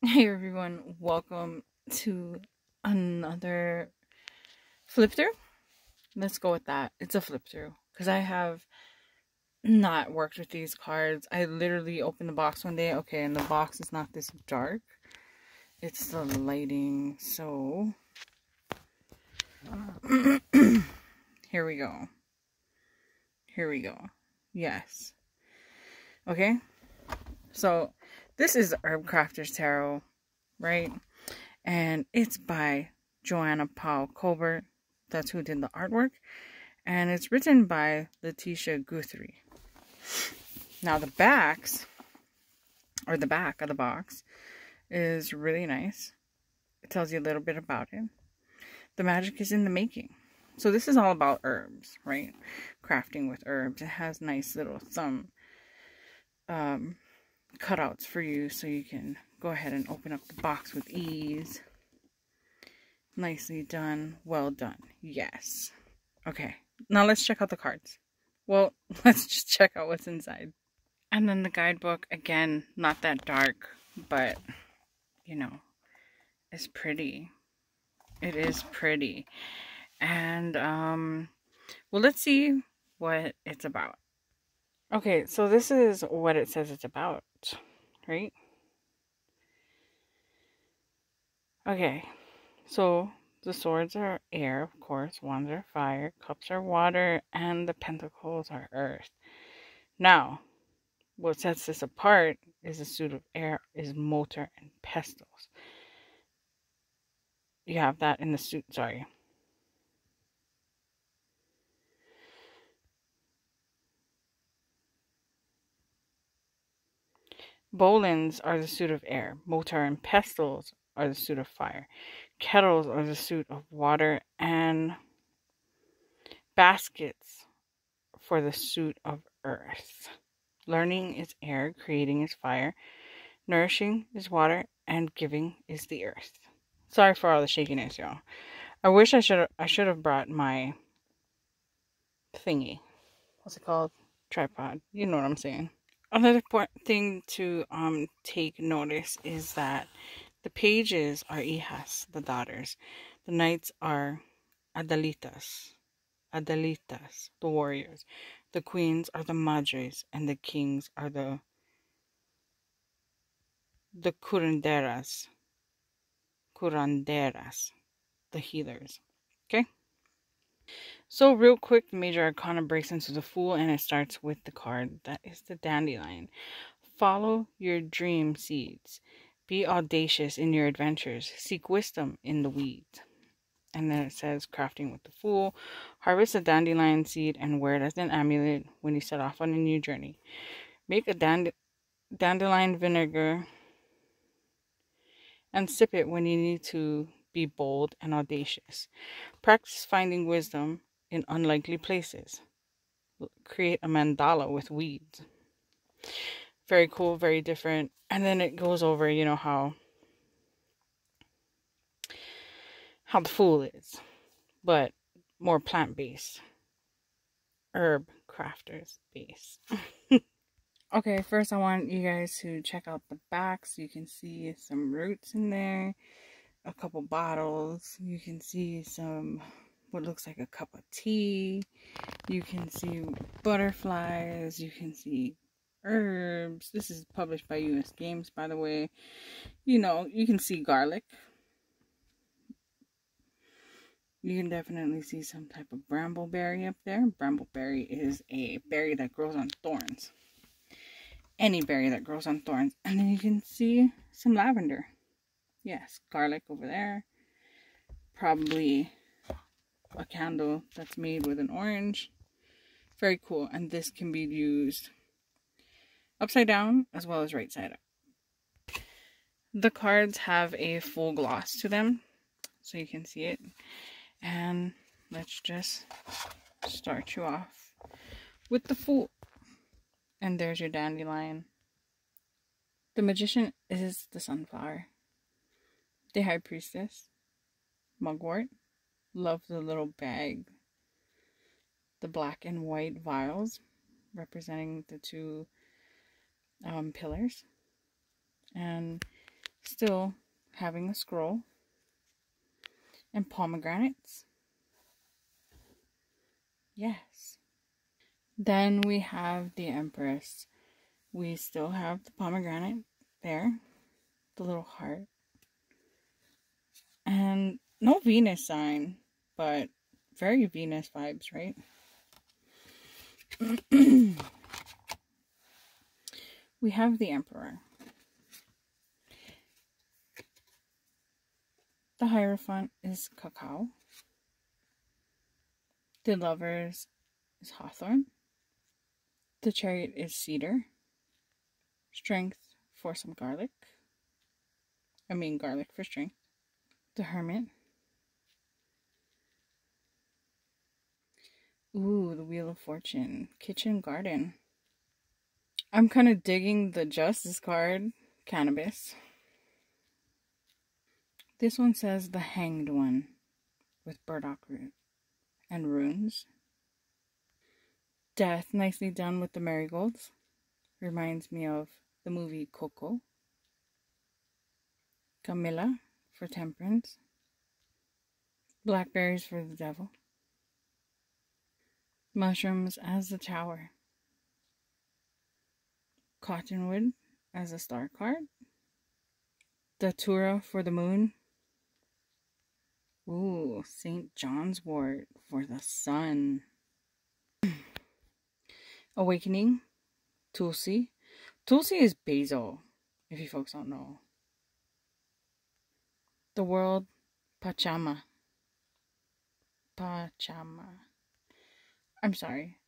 Hey everyone, welcome to another flip through. Let's go with that. It's a flip through because I have not worked with these cards. I literally opened the box one day. Okay, and the box is not this dark. It's the lighting. So here we go. Here we go. Yes. Okay. So this is Herb Crafter's Tarot, right? And it's by Joanna Powell Colbert. That's who did the artwork. And it's written by Latisha Guthrie. Now the backs, or the back of the box, is really nice. It tells you a little bit about it. The magic is in the making. So this is all about herbs, right? Crafting with herbs. It has nice little thumb um, cutouts for you so you can go ahead and open up the box with ease. Nicely done. Well done. Yes. Okay. Now let's check out the cards. Well, let's just check out what's inside. And then the guidebook, again, not that dark, but, you know, it's pretty. It is pretty. And, um, well, let's see what it's about. Okay, so this is what it says it's about right? Okay, so the swords are air, of course, wands are fire, cups are water, and the pentacles are earth. Now, what sets this apart is the suit of air is mortar and pestles. You have that in the suit, sorry. Bolines are the suit of air. Mortar and pestles are the suit of fire. Kettles are the suit of water. And baskets for the suit of earth. Learning is air, creating is fire, nourishing is water, and giving is the earth. Sorry for all the shakiness, y'all. I wish I should I should have brought my thingy. What's it called? Tripod. You know what I'm saying. Another thing to um take notice is that the pages are hijas, the daughters. The knights are adelitas, adelitas, the warriors. The queens are the madres, and the kings are the the curanderas, curanderas, the healers. Okay. So real quick, the major arcana breaks into the fool and it starts with the card that is the dandelion. Follow your dream seeds. Be audacious in your adventures. Seek wisdom in the weeds. And then it says crafting with the fool. Harvest a dandelion seed and wear it as an amulet when you set off on a new journey. Make a dand- dandelion vinegar and sip it when you need to be bold and audacious. Practice finding wisdom in unlikely places. Create a mandala with weeds. Very cool, very different. And then it goes over, you know, how how the fool is, but more plant based. Herb crafters base. okay, first I want you guys to check out the back so you can see some roots in there, a couple bottles. You can see some what looks like a cup of tea. You can see butterflies. You can see herbs. This is published by US Games, by the way. You know, you can see garlic. You can definitely see some type of brambleberry up there. Brambleberry is a berry that grows on thorns. Any berry that grows on thorns. And then you can see some lavender. Yes, garlic over there. Probably a candle that's made with an orange. Very cool. And this can be used upside down as well as right side up. The cards have a full gloss to them. So you can see it. And let's just start you off with the Fool. And there's your dandelion. The magician is the sunflower. The high priestess, mugwort, Love the little bag. The black and white vials representing the two um, pillars. And still having a scroll and pomegranates. Yes. Then we have the Empress. We still have the pomegranate there, the little heart. And no Venus sign, but very Venus vibes, right? we have the Emperor. The Hierophant is cacao. The Lovers is hawthorn. The Chariot is cedar. Strength for some garlic. I mean, garlic for strength. The Hermit. Ooh, the Wheel of Fortune. Kitchen Garden. I'm kind of digging the Justice card. Cannabis. This one says the Hanged One with burdock root and runes. Death, nicely done with the marigolds. Reminds me of the movie Coco. Camellia for temperance. Blackberries for the devil. Mushrooms as the tower. Cottonwood as a star card. Datura for the moon. Ooh, St. John's wort for the sun. Awakening. Tulsi. Tulsi is basil, if you folks don't know. The world. Pachama. Pachama. I'm sorry.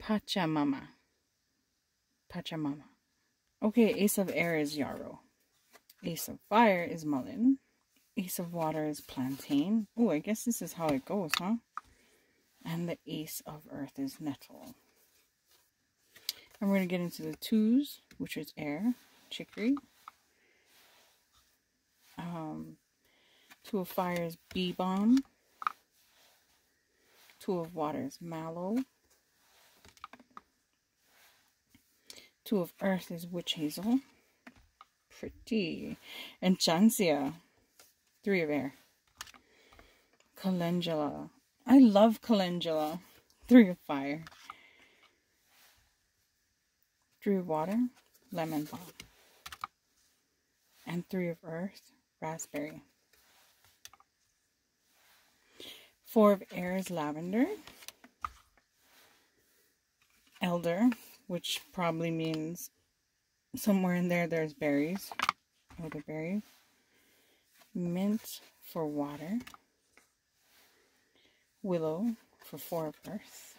Pachamama. Pachamama. Okay, Ace of Air is Yarrow. Ace of Fire is Mullein. Ace of Water is Plantain. Oh, I guess this is how it goes, huh? And the Ace of Earth is Nettle. And we're going to get into the twos, which is Air, Chicory. Um, two of Fire is Bee Balm. Two of Water is Mallow. Two of Earth is Witch Hazel. Pretty. And Three of air. Calendula. I love calendula. Three of fire. Three of water. Lemon balm. And three of earth. Raspberry. Four of air is lavender. Elder, which probably means somewhere in there there's berries. Elderberry mint for water, willow for four of earth,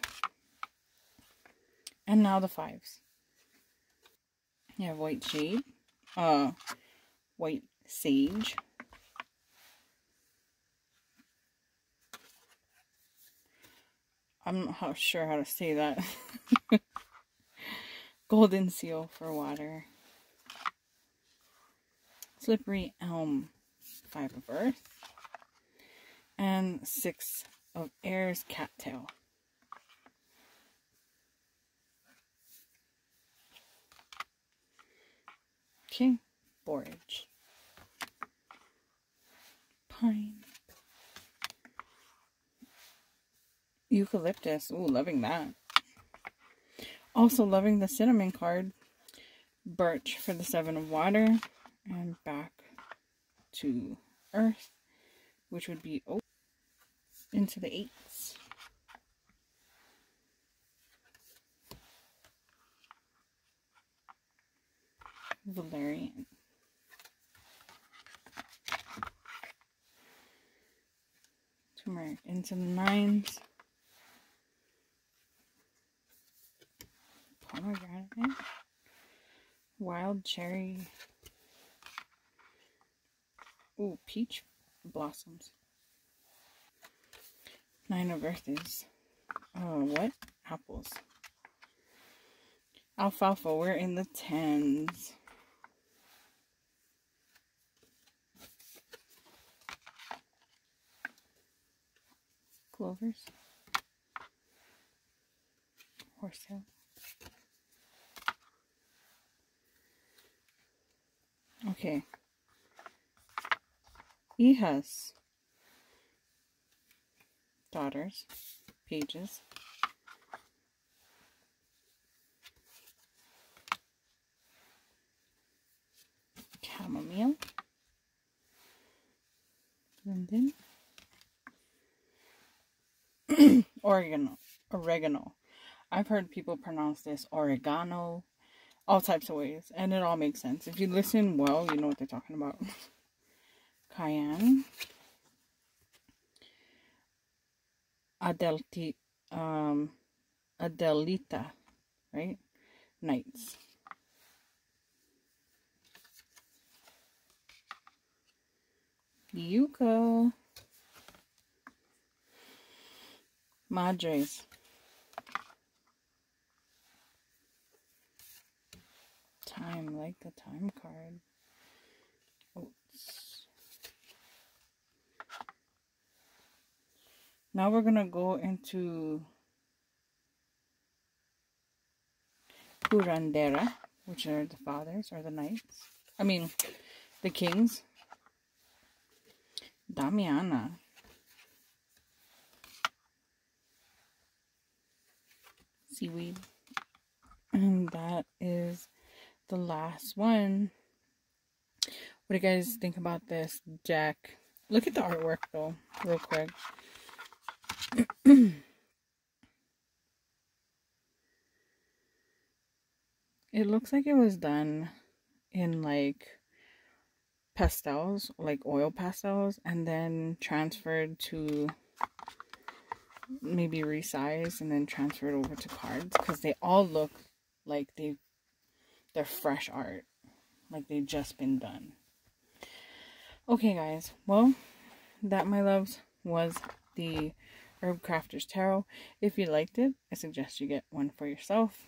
and now the fives. You have white jade, uh, white sage, I'm not sure how to say that. Golden seal for water. Slippery elm five of earth, and six of air's cattail. Okay, borage, pine, eucalyptus. Ooh, loving that. Also loving the cinnamon card. Birch for the seven of water. And back to Earth, which would be oh, into the eights. Valerian. Into the nines. Pomegranate. Wild cherry. Ooh, peach blossoms. Nine of Earth is, oh, what? Apples. Alfalfa, we're in the tens. Clovers. Horsehill. Okay. Hijas. Daughters. Pages. Chamomile. Linden. oregano. Oregano. I've heard people pronounce this oregano all types of ways, and it all makes sense. If you listen well, you know what they're talking about. Cayenne. Adelti, um, Adelita, right? Knights. Yucca. Madres. Time, like the time card. Oats. Now we're going to go into Curandera, which are the fathers or the knights. I mean, the kings. Damiana. Seaweed. And that is the last one. What do you guys think about this deck? Look at the artwork though, real quick. it looks like it was done in like pastels, like oil pastels, and then transferred to maybe resize and then transferred over to cards because they all look like they they're fresh art. Like they've just been done. Okay guys. Well that my loves was the herb crafters tarot. If you liked it i suggest you get one for yourself.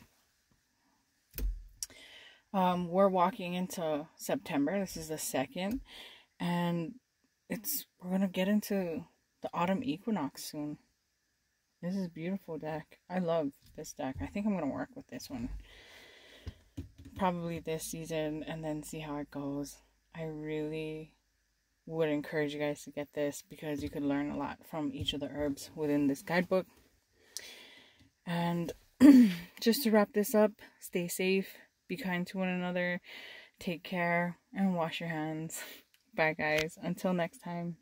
Um, we're walking into September. This is the second, and it's we're gonna get into the autumn equinox soon. This is beautiful deck. I love this deck. I think I'm gonna work with this one probably this season and then see how it goes. I really would encourage you guys to get this because you could learn a lot from each of the herbs within this guidebook. And just to wrap this up, stay safe be kind to one another, take care, and wash your hands. Bye, guys. Until next time.